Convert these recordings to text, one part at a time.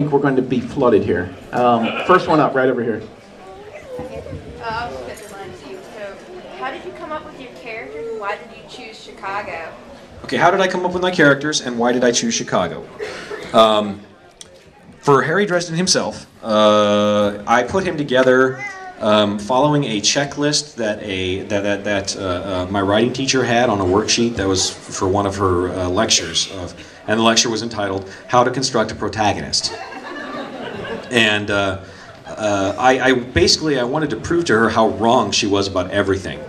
think we're going to be flooded here. Um, first one up, right over here. Uh, I'll just get the line to you. So, how did you come up with your characters and why did you choose Chicago? Okay, how did I come up with my characters and why did I choose Chicago? Um, for Harry Dresden himself, uh, I put him together um, following a checklist that a that that, that uh, uh, my writing teacher had on a worksheet that was for one of her uh, lectures of, and the lecture was entitled "How to Construct a Protagonist." And uh, uh, I, I basically I wanted to prove to her how wrong she was about everything.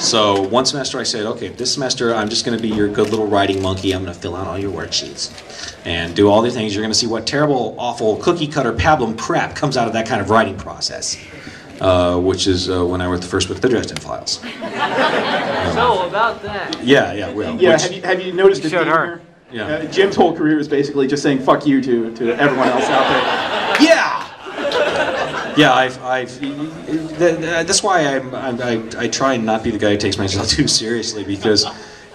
So one semester I said, okay, this semester I'm just going to be your good little writing monkey. I'm going to fill out all your worksheets and do all the things. You're going to see what terrible, awful cookie cutter pablum crap comes out of that kind of writing process. Uh, which is uh, when I wrote the first book, The Dresden Files. So about that. Yeah, yeah, well, Yeah, which- have you, have you noticed You the showed her. Yeah. Uh, Jim's whole career is basically just saying "fuck you" to to everyone else out there. Yeah. Yeah, I've, I've. th- th- That's why I'm, I'm, I, I try and not be the guy who takes myself too seriously because,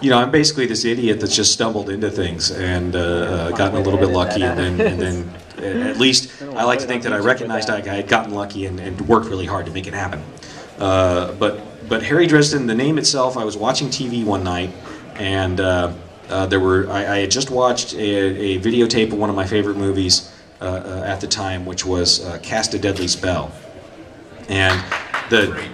you know, I'm basically this idiot that's just stumbled into things and uh, uh, gotten a little bit lucky, and then, and then, at least I like to think that I recognized I had gotten lucky and, and worked really hard to make it happen. Uh, but, but Harry Dresden, the name itself, I was watching TV one night, and uh, uh, there were I, I had just watched a, a videotape of one of my favorite movies uh, uh, at the time, which was uh, Cast a Deadly Spell, and the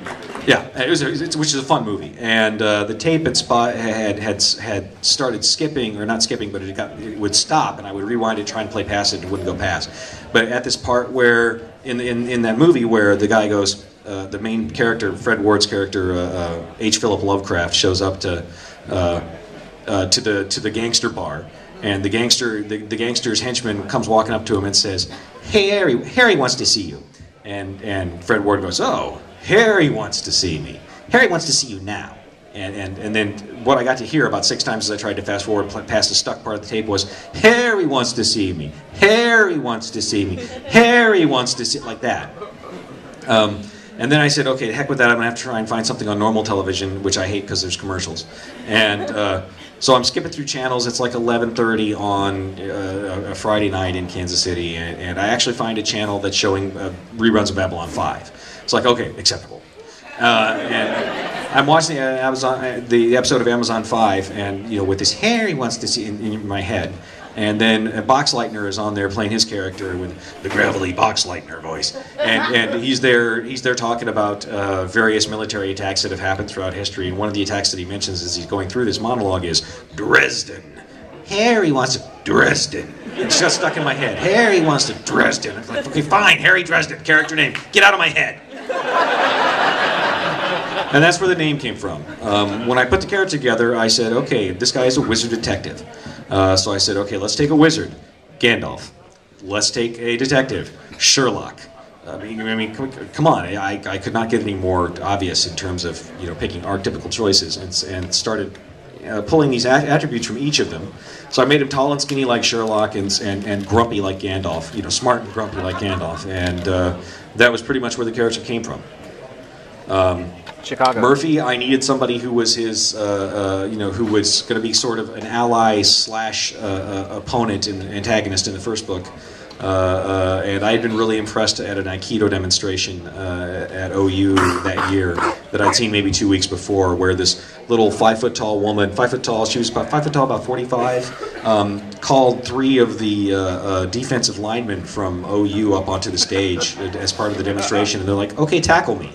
yeah, it was, a- it's, which is a fun movie, and uh, the tape had, spot, had had had started skipping or not skipping, but it got it would stop, and I would rewind it, try and play past it, and it wouldn't go past. But at this part where in in, in that movie where the guy goes, uh, the main character, Fred Ward's character, uh, uh, H. Philip Lovecraft, shows up to. Uh, uh, to the to the gangster bar, and the gangster the, the gangster's henchman comes walking up to him and says, "Hey Harry, Harry wants to see you," and and Fred Ward goes, "Oh, Harry wants to see me. Harry wants to see you now." And, and, and then what I got to hear about six times as I tried to fast forward past the stuck part of the tape was Harry wants to see me. Harry wants to see me. Harry wants to see like that. Um, and then I said, okay, heck with that. I'm gonna have to try and find something on normal television, which I hate because there's commercials. And uh, so I'm skipping through channels. It's like 11:30 on uh, a Friday night in Kansas City, and, and I actually find a channel that's showing uh, reruns of Babylon 5. It's like, okay, acceptable. Uh, and I'm watching uh, Amazon, uh, the episode of Amazon 5, and you know, with this Harry wants to see in, in my head. And then uh, Boxleitner is on there playing his character with the gravelly Boxleitner voice, and, and he's there. He's there talking about uh, various military attacks that have happened throughout history. And one of the attacks that he mentions as he's going through this monologue is Dresden. Harry wants to Dresden. It's just stuck in my head. Harry wants to Dresden. I'm like, okay, fine. Harry Dresden, character name. Get out of my head. And that's where the name came from. Um, when I put the character together, I said, okay, this guy is a wizard detective. Uh, so I said, okay, let's take a wizard, Gandalf. Let's take a detective, Sherlock. I mean, I mean, come, on. I, I could not get any more obvious in terms of you know picking archetypical choices, and, and started uh, pulling these a- attributes from each of them. So I made him tall and skinny like Sherlock, and, and, and grumpy like Gandalf. You know, smart and grumpy like Gandalf, and uh, that was pretty much where the character came from. Chicago. Murphy, I needed somebody who was his, uh, uh, you know, who was going to be sort of an ally slash uh, uh, opponent and antagonist in the first book. Uh, uh, and I had been really impressed at an Aikido demonstration uh, at OU that year that I'd seen maybe two weeks before, where this little five foot tall woman, five foot tall, she was about five foot tall, about 45, um, called three of the uh, uh, defensive linemen from OU up onto the stage as part of the demonstration, and they're like, okay, tackle me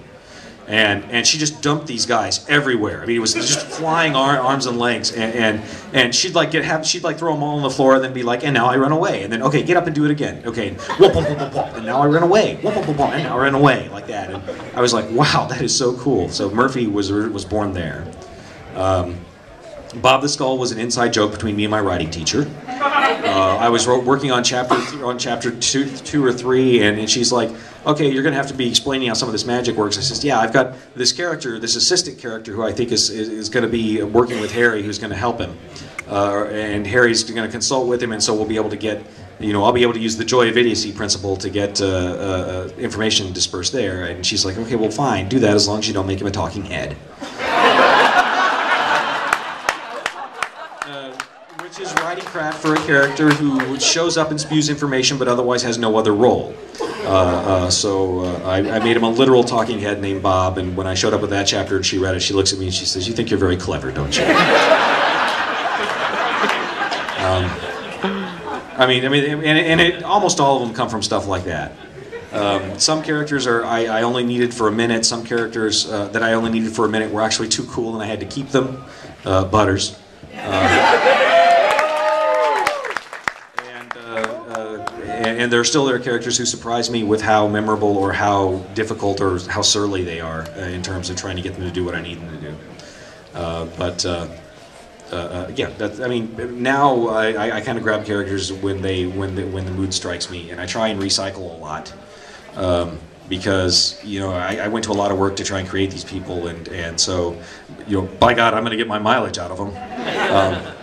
and and she just dumped these guys everywhere. I mean, it was just flying ar- arms and legs, and and, and she'd like get have, she'd like throw them all on the floor, and then be like, and now I run away, and then okay, get up and do it again, okay, and now I run away, and now I run away. Like that, and I was like, wow, that is so cool. So Murphy was was born there. Um, Bob the Skull was an inside joke between me and my writing teacher. Uh, I was working on chapter th- on chapter two, two or three, and, and she's like, "Okay, you're going to have to be explaining how some of this magic works." I says, "Yeah, I've got this character, this assistant character, who I think is is, is going to be working with Harry, who's going to help him, uh, and Harry's going to consult with him, and so we'll be able to get." You know, I'll be able to use the joy of idiocy principle to get uh, uh, information dispersed there. And she's like, okay, well, fine, do that as long as you don't make him a talking head. Uh, which is writing craft for a character who shows up and spews information but otherwise has no other role. Uh, uh, so uh, I, I made him a literal talking head named Bob, and when I showed up with that chapter and she read it, she looks at me and she says, "You think you're very clever, don't you?" um, I mean, I mean, and, and it, almost all of them come from stuff like that. Um, some characters are I, I, only needed for a minute. Some characters uh, that I only needed for a minute were actually too cool, and I had to keep them. Uh, Butters. and, uh, uh, and, there are still there are characters who surprise me with how memorable or how difficult or how surly they are uh, in terms of trying to get them to do what I need them to do. Uh, but uh, uh, yeah, that, I mean, now I, I kind of grab characters when they when the when the mood strikes me, and I try and recycle a lot. Um, because you know I, I, went to a lot of work to try and create these people, and and so you know by God I'm going to get my mileage out of them. Um,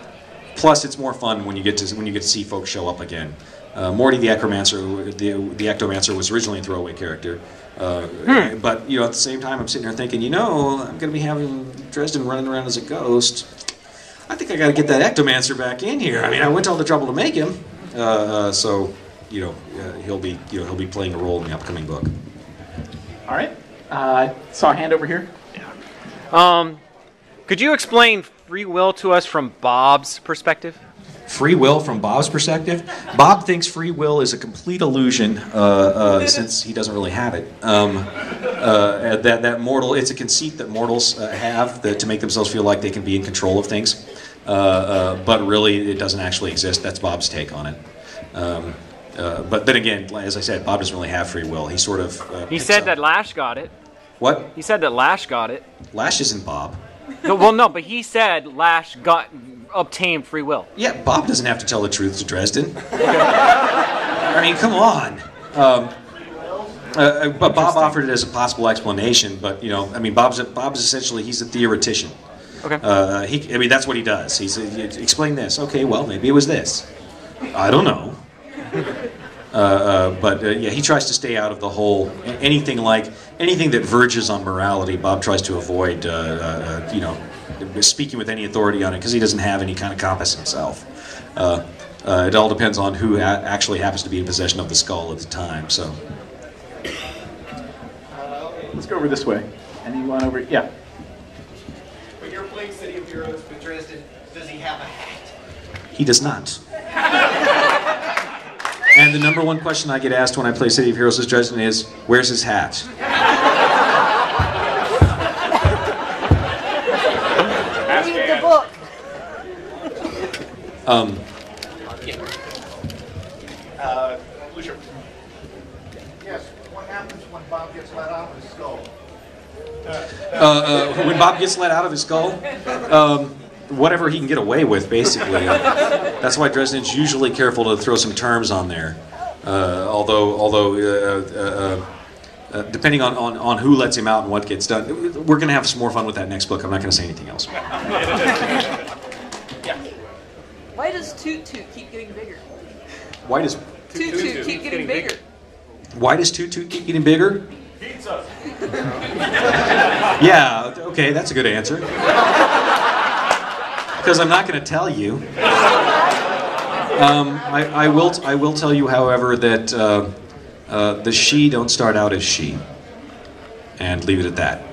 plus, it's more fun when you get to when you get to see folks show up again. Uh, Morty the Ectomancer, the the Ectomancer was originally a throwaway character, uh, hmm. but you know at the same time I'm sitting there thinking, you know, I'm going to be having Dresden running around as a ghost. I think I got to get that Ectomancer back in here. I mean, I went to all the trouble to make him, uh, uh so you know uh, he'll be you know he'll be playing a role in the upcoming book. All right. Uh, saw a hand over here. Yeah. Um, could you explain free will to us from Bob's perspective? Free will from Bob's perspective? Bob thinks free will is a complete illusion uh, uh, since he doesn't really have it. Um, uh, that, that mortal, it's a conceit that mortals uh, have that, to make themselves feel like they can be in control of things. Uh, uh, but really, it doesn't actually exist. That's Bob's take on it. Um, uh, but then again, as I said, Bob doesn't really have free will. He sort of. Uh, he said up. that Lash got it. What? He said that Lash got it. Lash isn't Bob. no, well, no, but he said Lash got obtained free will. Yeah, Bob doesn't have to tell the truth to Dresden. I mean, come on. Um, uh, uh but Bob offered it as a possible explanation. But you know, I mean, Bob's Bob's essentially he's a theoretician. Okay. Uh, he, I mean, that's what he does. He's explain this. Okay, well, maybe it was this. I don't know. Uh, uh, but uh, yeah, he tries to stay out of the whole anything like anything that verges on morality. Bob tries to avoid, uh, uh, you know, speaking with any authority on it because he doesn't have any kind of compass himself. Uh, uh, it all depends on who actually happens to be in possession of the skull at the time. So. let's go over this way. Anyone over? Yeah. When you're playing City of Heroes with Dresden, does he have a hat? He does not. And the number one question I get asked when I play City of Heroes as Dresden is, where's his hat? Read the book. Um, uh, Yes, what happens when Bob gets let out of his skull? Uh, uh, when Bob gets let out of his skull, um, whatever he can get away with, basically. that's why Dresden's usually careful to throw some terms on there. Uh, although, although uh, uh, uh, depending on, on, on who lets him out and what gets done, we're going to have some more fun with that next book. I'm not going to say anything else. Why does Toot Toot keep getting bigger? Why does Toot Toot keep getting bigger? Why does Toot Toot keep getting bigger? Pizza. yeah, okay, that's a good answer because I'm not going to tell you. Um, I, I, will. I will tell you, however, that uh, uh, the she don't start out as she, and leave it at that.